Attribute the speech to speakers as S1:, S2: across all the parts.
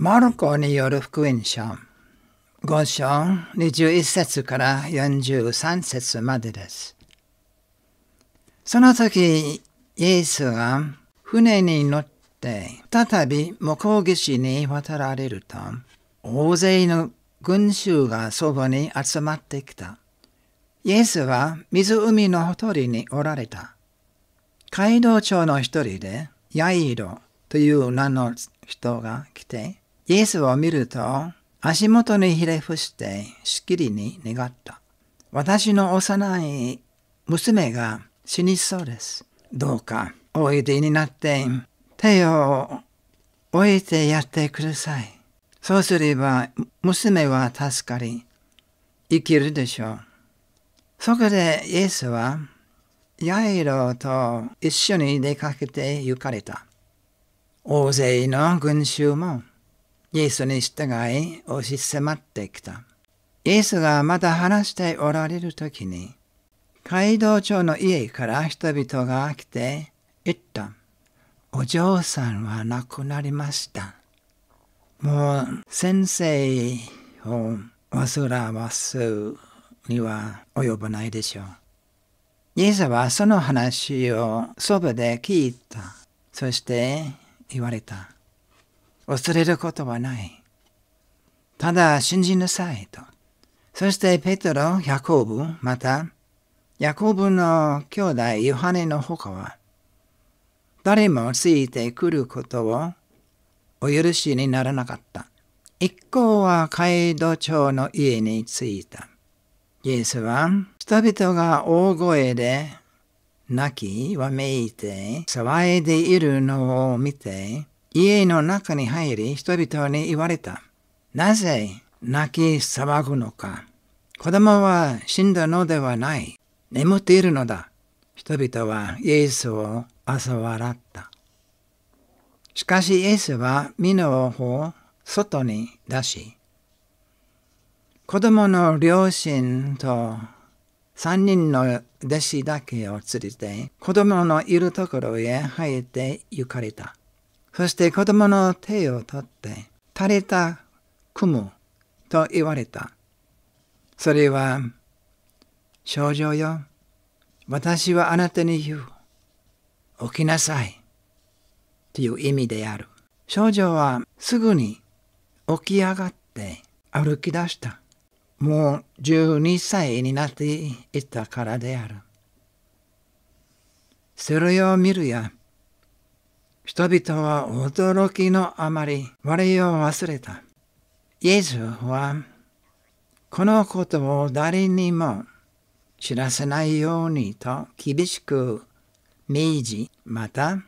S1: マルコによる福音書5章21節から43節までです。その時、イエスが船に乗って再び向こう岸に渡られると、大勢の群衆がそばに集まってきた。イエスは湖のほとりにおられた。街道長の一人で、ヤイロという名の人が来て、イエスを見ると、足元にひれ伏してしきりに願った。私の幼い娘が死にそうです。どうかおいでになって手を置いてやってください。そうすれば娘は助かり生きるでしょう。そこでイエスはヤイロと一緒に出かけて行かれた。大勢の群衆もイエスに従い押し迫ってきた。イエスがまた話しておられる時に、街道長の家から人々が来て言った。お嬢さんは亡くなりました。もう先生を煩わすには及ばないでしょう。イエスはその話をそばで聞いた。そして言われた。恐れることはない。ただ信じなさいと。そしてペトロ、ヤコブ、また、ヤコブの兄弟ヨハネの他は、誰もついてくることをお許しにならなかった。一行は街道長の家に着いた。イエスは人々が大声で泣きわめいて騒いでいるのを見て家の中に入り人々に言われた。なぜ泣き騒ぐのか。子供は死んだのではない。眠っているのだ。人々はイエスを嘲笑った。しかしイエスは皆を外に出し、子供の両親と三人の弟子だけを連れて子供のいるところへ入って行かれた。そして子供の手を取って、垂れた雲と言われた。それは、少女よ、私はあなたに言う。起きなさい。という意味である。少女はすぐに起き上がって歩き出した。もう12歳になっていたからである。それを見るや、人々は驚きのあまり我を忘れた。イエスはこのことを誰にも知らせないようにと厳しく命じ、また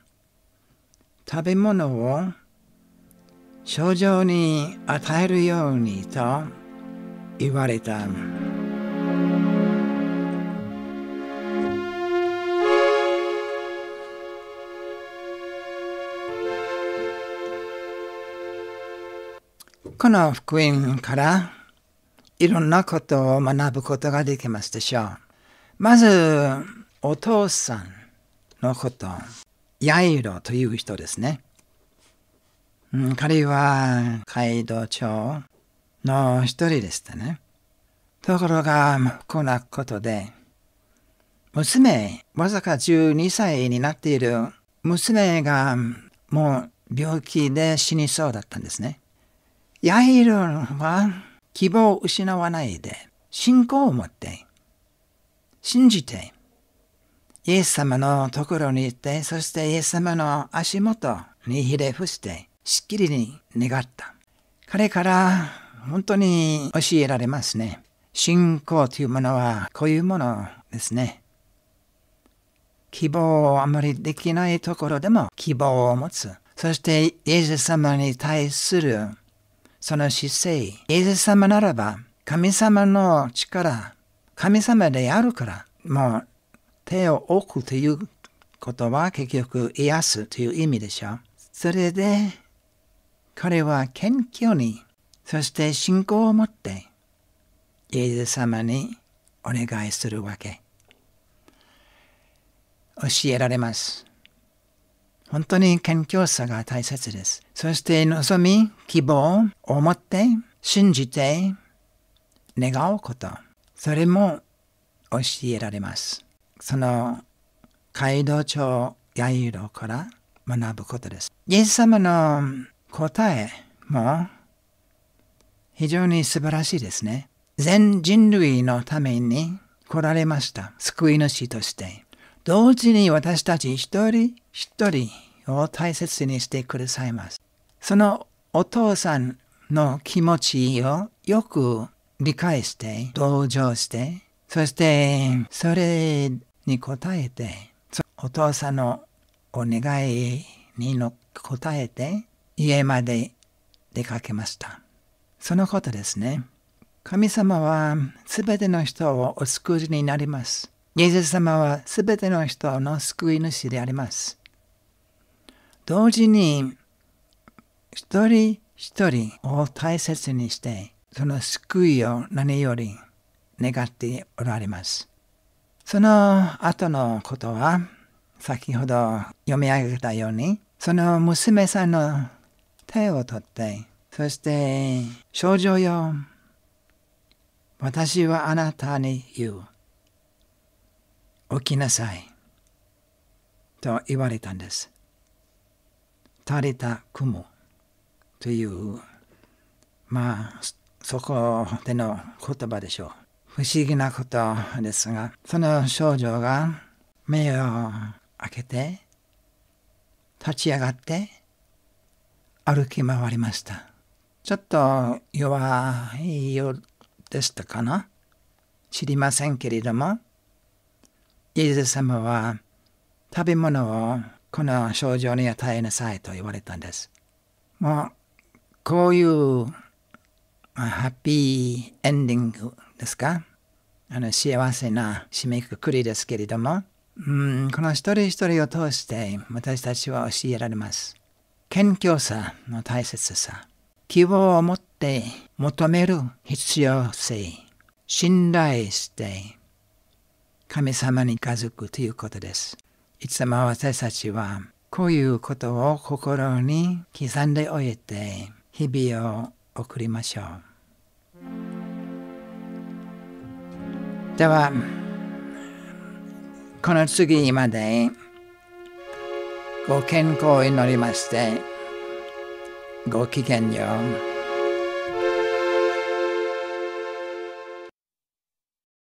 S1: 食べ物を少女に与えるようにと言われた。この福音からいろんなことを学ぶことができますでしょう。まず、お父さんのこと、ヤイロという人ですね。うん、彼は街道長の一人でしたね。ところが、こんなことで、娘、わずか12歳になっている娘がもう病気で死にそうだったんですね。ヤイロは希望を失わないで、信仰を持って、信じて、イエス様のところに行って、そしてイエス様の足元にひれ伏して、しっきりに願った。彼から本当に教えられますね。信仰というものはこういうものですね。希望をあまりできないところでも希望を持つ。そしてイエス様に対するその姿勢、イエス様ならば、神様の力、神様であるから、もう手を置くということは結局癒すという意味でしょう。それで、彼は謙虚に、そして信仰を持って、イエス様にお願いするわけ。教えられます。本当に謙虚さが大切です。そして望み、希望を持って、信じて、願うこと。それも教えられます。その街道町ヤイロから学ぶことです。イエス様の答えも非常に素晴らしいですね。全人類のために来られました。救い主として。同時に私たち一人一人を大切にしてくださいます。そのお父さんの気持ちをよく理解して、同情して、そしてそれに応えて、お父さんのお願いにの答えて、家まで出かけました。そのことですね。神様はすべての人をお救いになります。イエス様はすべての人の救い主であります。同時に一人一人を大切にしてその救いを何より願っておられます。その後のことは先ほど読み上げたようにその娘さんの手を取ってそして少女よ私はあなたに言う。起きなさい。と言われたんです。垂れた雲という、まあ、そこでの言葉でしょう。不思議なことですが、その少女が目を開けて、立ち上がって歩き回りました。ちょっと弱いようでしたかな知りませんけれども、イエス様は食べ物をこの少女に与えなさいと言われたんです。もう、こういう、ハッピーエンディングですか？あの幸せな締めくくりですけれども、うん、この一人一人を通して私たちは教えられます。謙虚さの大切さ。希望を持って求める必要性、信頼して神様に近づくということです。いつも私たちはこういうことを心に刻んでおいて日々を送りましょう。では、この次までご健康を祈りまして、ごきげんよう。